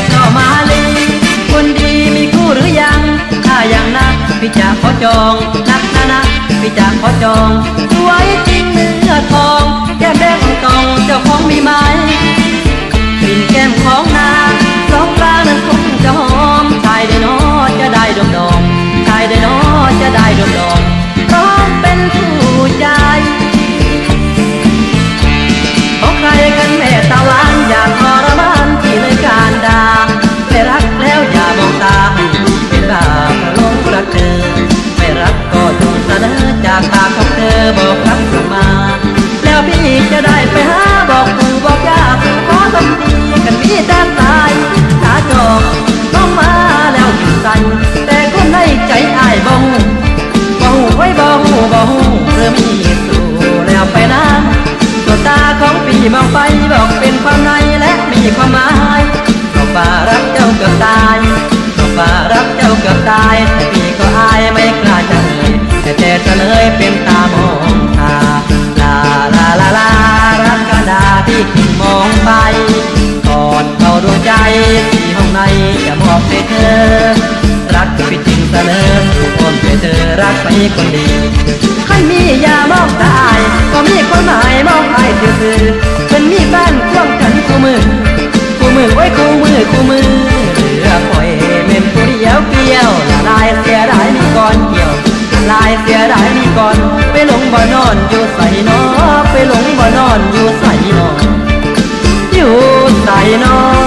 กก็มาลีคนดีมีคู่หรือยัง ถ้ายังนะพี่จะขอจองนักนะนะพี่จะขอจองสวยจริงเนื้อทอง เธอ ไม่รักก็จงเสนอจากปากของเธอบอกรักกลับมา แล้วพี่จะได้ไปหาบอกปู่บอกย่าสู่ขอทำดีกันพี่ตาตายขาจอกน้องมาแล้วอยู่ใส่แต่คนในใจอายบ่หูบ่หูไว้บ่หูบ่หูเริ่มมีสู่แล้วไปนะดวงตาของพี่มองไปบอกเป็นความในและมีความหมายก็ฝ่ารักเจ้าเกือบตายก็ฝ่ารักเจ้าเกือบตายแต่พี่ ยเป็นตามองตาลาลาลาลารักกระดาที่มองไปก่อนเข้าดวงใจที่ห้องในจะมอบให้เธอ รักพี่จริงเสนอทุกคนให้เธอรักไปคนดีใครมียามองตาย ก็มีคนหมายมองไอ้ซื่อเป็นมีบ้านควงกันคู่มือคู่มือไว้คู่มือคู่มือ บ่นอนอยู่ใส่นอไปหลงบ่นอนอยู่ใส่นออยู่ใส่นอ